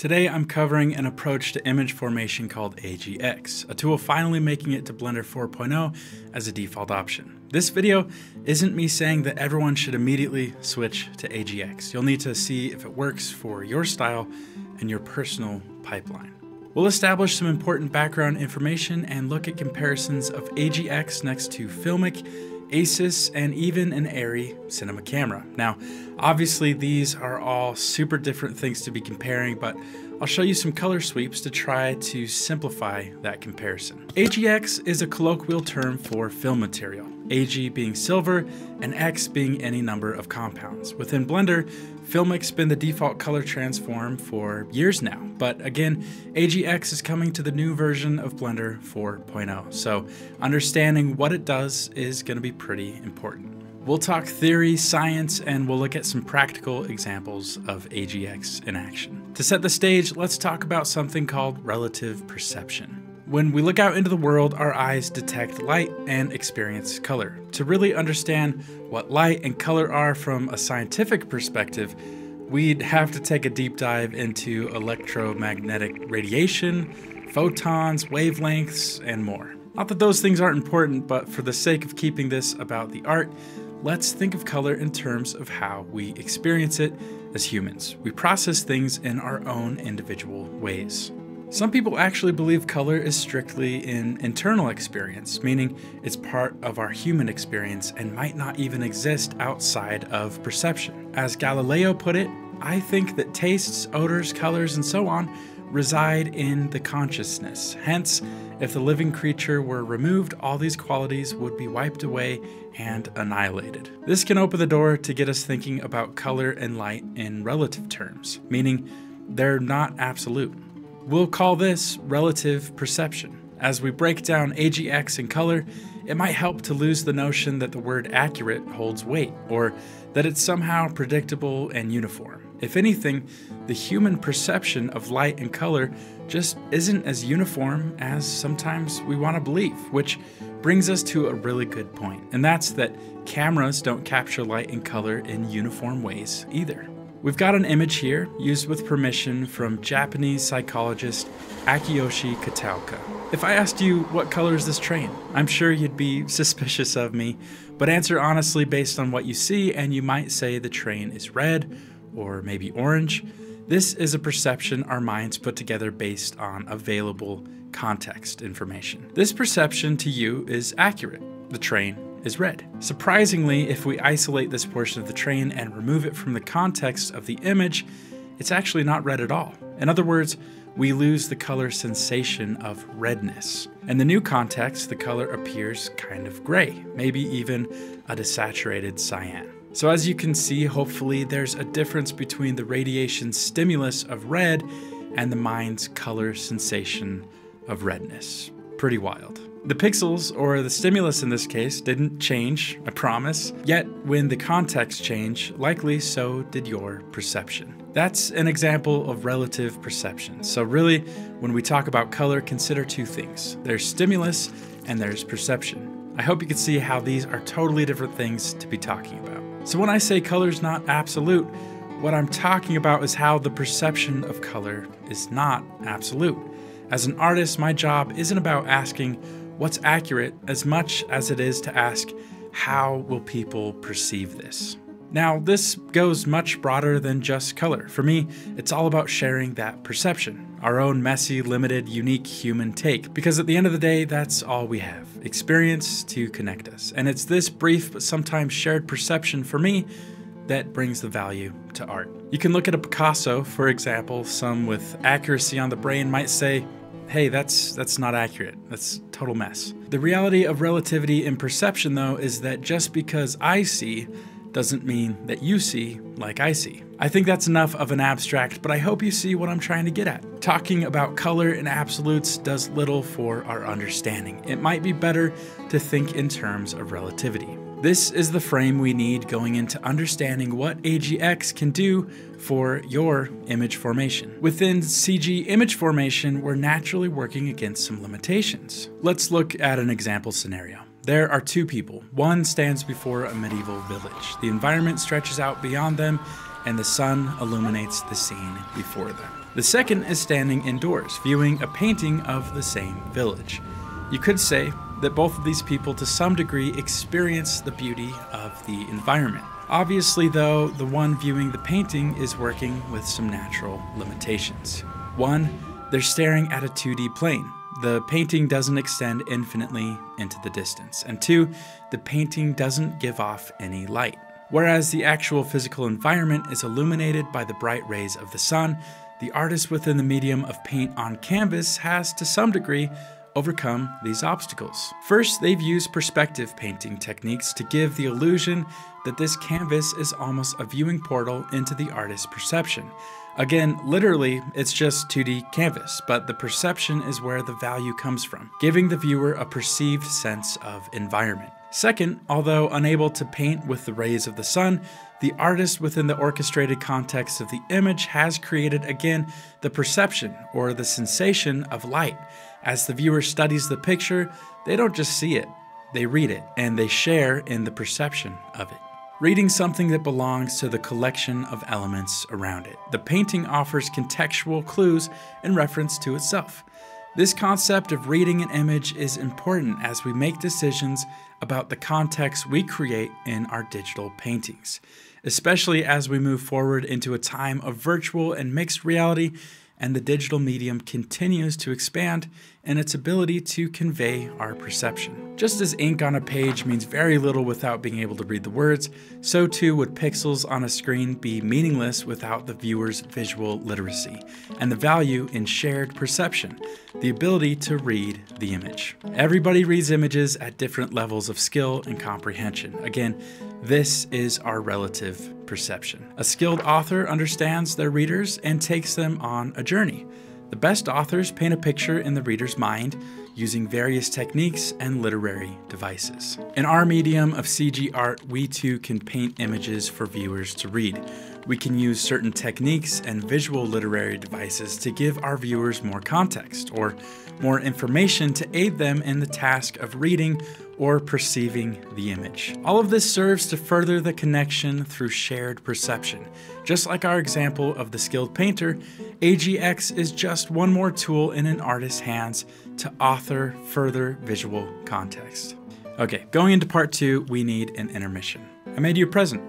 Today I'm covering an approach to image formation called AGX, a tool finally making it to Blender 4.0 as a default option. This video isn't me saying that everyone should immediately switch to AGX. You'll need to see if it works for your style and your personal pipeline. We'll establish some important background information and look at comparisons of AGX next to Filmic ACES, and even an Arri cinema camera. Now, obviously these are all super different things to be comparing, but I'll show you some color sweeps to try to simplify that comparison. AGX is a colloquial term for film material, AG being silver and X being any number of compounds. Within Blender, Filmic's been the default color transform for years now, but again, AGX is coming to the new version of Blender 4.0, so understanding what it does is going to be pretty important. We'll talk theory, science, and we'll look at some practical examples of AGX in action. To set the stage, let's talk about something called relative perception. When we look out into the world, our eyes detect light and experience color. To really understand what light and color are from a scientific perspective, we'd have to take a deep dive into electromagnetic radiation, photons, wavelengths, and more. Not that those things aren't important, but for the sake of keeping this about the art, let's think of color in terms of how we experience it as humans. We process things in our own individual ways. Some people actually believe color is strictly an internal experience, meaning it's part of our human experience and might not even exist outside of perception. As Galileo put it, I think that tastes, odors, colors, and so on reside in the consciousness. Hence, if the living creature were removed, all these qualities would be wiped away and annihilated. This can open the door to get us thinking about color and light in relative terms, meaning they're not absolute. We'll call this relative perception. As we break down AGX and color, it might help to lose the notion that the word accurate holds weight, or that it's somehow predictable and uniform. If anything, the human perception of light and color just isn't as uniform as sometimes we want to believe, which brings us to a really good point, and that's that cameras don't capture light and color in uniform ways either. We've got an image here used with permission from Japanese psychologist Akiyoshi Kitaoka. If I asked you what color is this train, I'm sure you'd be suspicious of me, but answer honestly based on what you see and you might say the train is red or maybe orange. This is a perception our minds put together based on available context information. This perception to you is accurate. The train is red. Surprisingly, if we isolate this portion of the train and remove it from the context of the image, it's actually not red at all. In other words, we lose the color sensation of redness. In the new context, the color appears kind of gray, maybe even a desaturated cyan. So as you can see, hopefully there's a difference between the radiation stimulus of red and the mind's color sensation of redness. Pretty wild. The pixels, or the stimulus in this case, didn't change, I promise. Yet, when the context changed, likely so did your perception. That's an example of relative perception. So really, when we talk about color, consider two things. There's stimulus and there's perception. I hope you can see how these are totally different things to be talking about. So when I say color is not absolute, what I'm talking about is how the perception of color is not absolute. As an artist, my job isn't about asking what's accurate as much as it is to ask how will people perceive this. Now, this goes much broader than just color. For me, it's all about sharing that perception, our own messy, limited, unique human take, because at the end of the day, that's all we have experience to connect us. And it's this brief but sometimes shared perception for me that brings the value to art. You can look at a Picasso, for example, some with accuracy on the brain might say, hey, that's that's not accurate. That's total mess. The reality of relativity in perception though is that just because I see doesn't mean that you see like I see. I think that's enough of an abstract, but I hope you see what I'm trying to get at. Talking about color and absolutes does little for our understanding. It might be better to think in terms of relativity. This is the frame we need going into understanding what AGX can do for your image formation. Within CG image formation, we're naturally working against some limitations. Let's look at an example scenario. There are two people. One stands before a medieval village. The environment stretches out beyond them, and the sun illuminates the scene before them. The second is standing indoors, viewing a painting of the same village. You could say that both of these people, to some degree, experience the beauty of the environment. Obviously, though, the one viewing the painting is working with some natural limitations. One, they're staring at a 2D plane. The painting doesn't extend infinitely into the distance. And two, the painting doesn't give off any light. Whereas the actual physical environment is illuminated by the bright rays of the sun, the artist within the medium of paint on canvas has, to some degree, overcome these obstacles. First, they've used perspective painting techniques to give the illusion that this canvas is almost a viewing portal into the artist's perception. Again, literally, it's just 2D canvas, but the perception is where the value comes from, giving the viewer a perceived sense of environment. Second, although unable to paint with the rays of the sun, the artist within the orchestrated context of the image has created again the perception or the sensation of light. As the viewer studies the picture, they don't just see it, they read it and they share in the perception of it. Reading something that belongs to the collection of elements around it. The painting offers contextual clues in reference to itself. This concept of reading an image is important as we make decisions about the context we create in our digital paintings, especially as we move forward into a time of virtual and mixed reality and the digital medium continues to expand in its ability to convey our perception. Just as ink on a page means very little without being able to read the words, so too would pixels on a screen be meaningless without the viewer's visual literacy and the value in shared perception, the ability to read the image. Everybody reads images at different levels of skill and comprehension. Again, this is our relative perception. A skilled author understands their readers and takes them on a journey. The best authors paint a picture in the reader's mind using various techniques and literary devices. In our medium of CG art, we too can paint images for viewers to read. We can use certain techniques and visual literary devices to give our viewers more context or more information to aid them in the task of reading or perceiving the image. All of this serves to further the connection through shared perception. Just like our example of the skilled painter, AGX is just one more tool in an artist's hands to author further visual context. Okay, going into part two, we need an intermission. I made you a present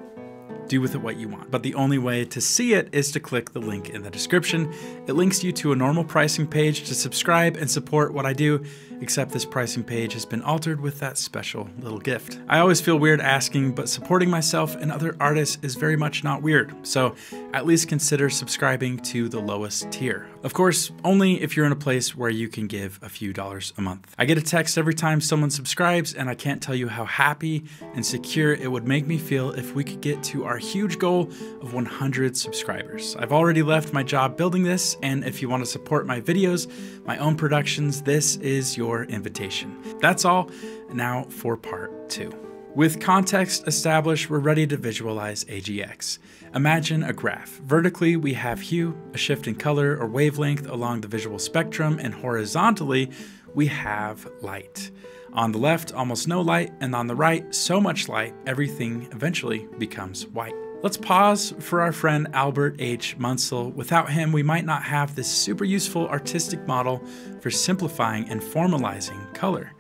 do with it what you want. But the only way to see it is to click the link in the description. It links you to a normal pricing page to subscribe and support what I do, except this pricing page has been altered with that special little gift. I always feel weird asking, but supporting myself and other artists is very much not weird, so at least consider subscribing to the lowest tier. Of course, only if you're in a place where you can give a few dollars a month. I get a text every time someone subscribes, and I can't tell you how happy and secure it would make me feel if we could get to our huge goal of 100 subscribers. I've already left my job building this, and if you want to support my videos, my own productions, this is your invitation. That's all. Now for part two. With context established, we're ready to visualize AGX. Imagine a graph. Vertically, we have hue, a shift in color or wavelength along the visual spectrum, and horizontally, we have light. On the left, almost no light, and on the right, so much light, everything eventually becomes white. Let's pause for our friend Albert H. Munsell. Without him, we might not have this super useful artistic model for simplifying and formalizing color.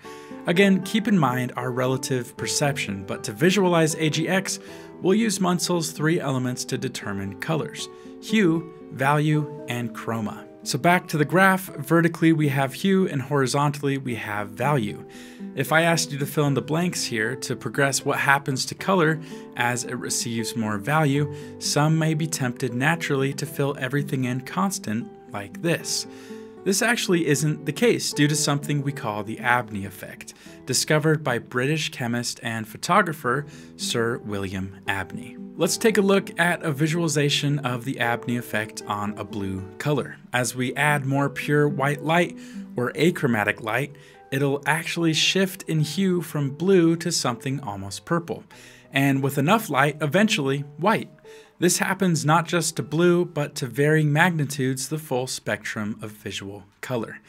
Again, keep in mind our relative perception, but to visualize AGX, we'll use Munsell's three elements to determine colors hue, value, and chroma. So back to the graph, vertically we have hue and horizontally we have value. If I asked you to fill in the blanks here to progress what happens to color as it receives more value, some may be tempted naturally to fill everything in constant like this. This actually isn't the case due to something we call the Abney effect, discovered by British chemist and photographer Sir William Abney. Let's take a look at a visualization of the Abney effect on a blue color. As we add more pure white light or achromatic light, it'll actually shift in hue from blue to something almost purple. And with enough light, eventually white. This happens not just to blue, but to varying magnitudes the full spectrum of visual color.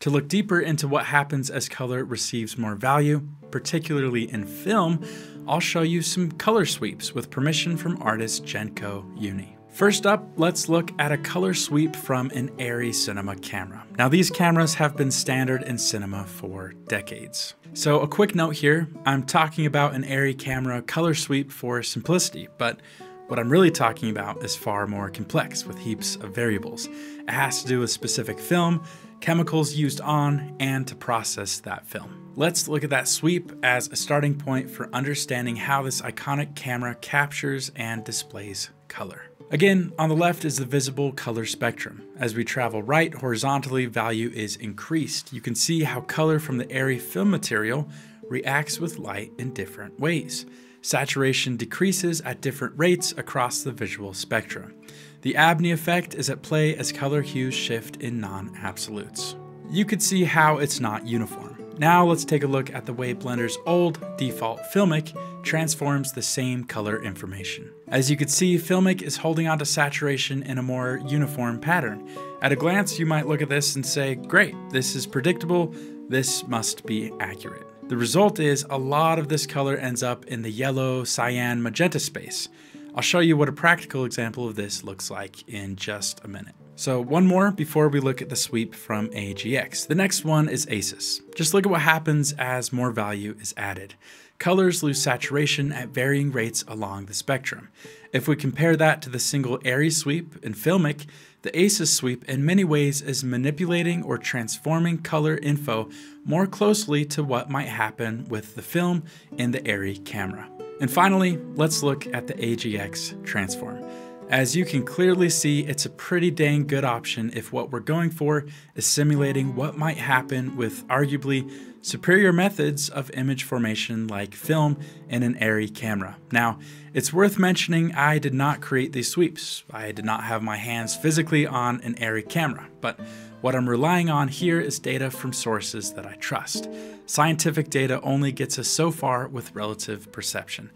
To look deeper into what happens as color receives more value, particularly in film, I'll show you some color sweeps with permission from artist Genko Uni. First up, let's look at a color sweep from an ARRI Cinema camera. Now these cameras have been standard in cinema for decades. So a quick note here, I'm talking about an ARRI camera color sweep for simplicity, but what I'm really talking about is far more complex with heaps of variables. It has to do with specific film, chemicals used on, and to process that film. Let's look at that sweep as a starting point for understanding how this iconic camera captures and displays color. Again, on the left is the visible color spectrum. As we travel right horizontally, value is increased. You can see how color from the ARRI film material reacts with light in different ways. Saturation decreases at different rates across the visual spectrum. The Abney effect is at play as color hues shift in non-absolutes. You could see how it's not uniform. Now let's take a look at the way Blender's old default Filmic transforms the same color information. As you can see, Filmic is holding onto saturation in a more uniform pattern. At a glance, you might look at this and say, great, this is predictable, this must be accurate. The result is a lot of this color ends up in the yellow, cyan, magenta space. I'll show you what a practical example of this looks like in just a minute. So one more before we look at the sweep from AGX. The next one is ACES. Just look at what happens as more value is added. Colors lose saturation at varying rates along the spectrum. If we compare that to the single ARRI sweep in Filmic, the ACES sweep in many ways is manipulating or transforming color info more closely to what might happen with the film in the ARRI camera. And finally, let's look at the AGX transform. As you can clearly see, it's a pretty dang good option if what we're going for is simulating what might happen with arguably superior methods of image formation like film in an ARRI camera. Now, it's worth mentioning I did not create these sweeps. I did not have my hands physically on an ARRI camera, but what I'm relying on here is data from sources that I trust. Scientific data only gets us so far with relative perception.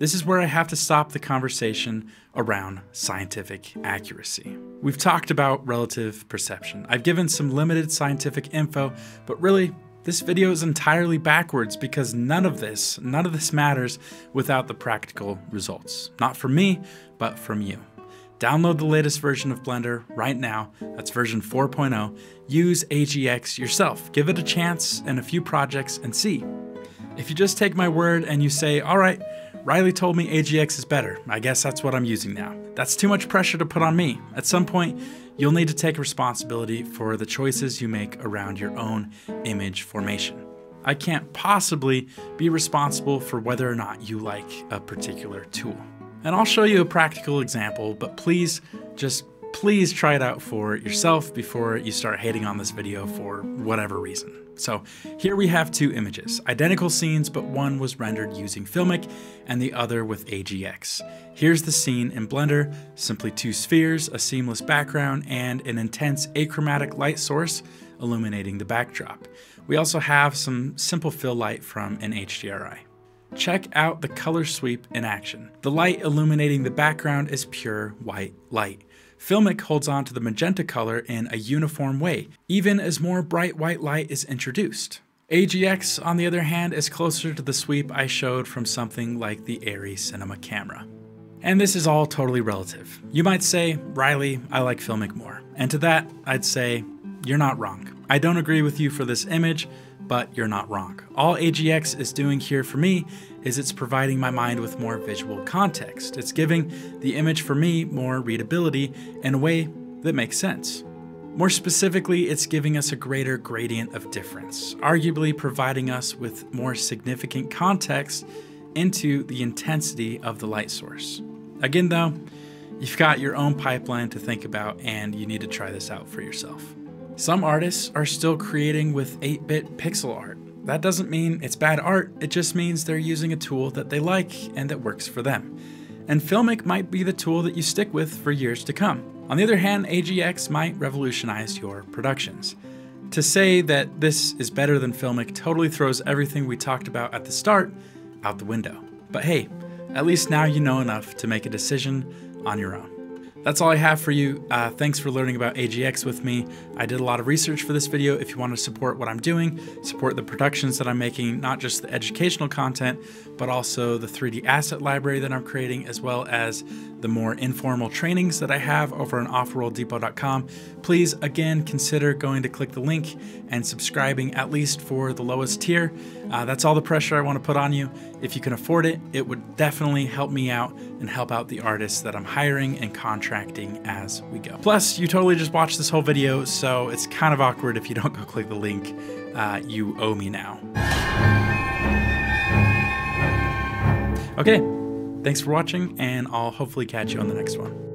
This is where I have to stop the conversation around scientific accuracy. We've talked about relative perception. I've given some limited scientific info, but really, this video is entirely backwards because none of this, none of this matters without the practical results. Not from me, but from you. Download the latest version of Blender right now. That's version 4.0. Use AGX yourself. Give it a chance in a few projects and see. If you just take my word and you say, all right, Riley told me AGX is better. I guess that's what I'm using now. That's too much pressure to put on me. At some point, you'll need to take responsibility for the choices you make around your own image formation. I can't possibly be responsible for whether or not you like a particular tool. And I'll show you a practical example, but please just please try it out for yourself before you start hating on this video for whatever reason. So here we have two images, identical scenes, but one was rendered using Filmic and the other with AGX. Here's the scene in Blender, simply two spheres, a seamless background, and an intense achromatic light source illuminating the backdrop. We also have some simple fill light from an HDRI. Check out the color sweep in action. The light illuminating the background is pure white light. Filmic holds on to the magenta color in a uniform way, even as more bright white light is introduced. AGX, on the other hand, is closer to the sweep I showed from something like the ARRI Cinema camera. And this is all totally relative. You might say, Riley, I like Filmic more. And to that, I'd say, you're not wrong. I don't agree with you for this image, but you're not wrong. All AGX is doing here for me is it's providing my mind with more visual context. It's giving the image for me more readability in a way that makes sense. More specifically, it's giving us a greater gradient of difference, arguably providing us with more significant context into the intensity of the light source. Again, though, you've got your own pipeline to think about and you need to try this out for yourself. Some artists are still creating with 8 bit pixel art. That doesn't mean it's bad art, it just means they're using a tool that they like and that works for them. And Filmic might be the tool that you stick with for years to come. On the other hand, AGX might revolutionize your productions. To say that this is better than Filmic totally throws everything we talked about at the start out the window. But hey, at least now you know enough to make a decision on your own. That's all I have for you. Uh, thanks for learning about AGX with me. I did a lot of research for this video. If you want to support what I'm doing, support the productions that I'm making, not just the educational content, but also the 3D asset library that I'm creating, as well as the more informal trainings that I have over on offworlddepot.com, please again consider going to click the link and subscribing at least for the lowest tier. Uh, that's all the pressure I want to put on you. If you can afford it, it would definitely help me out and help out the artists that I'm hiring and contracting as we go. Plus, you totally just watched this whole video, so it's kind of awkward if you don't go click the link. Uh, you owe me now. Okay, thanks for watching, and I'll hopefully catch you on the next one.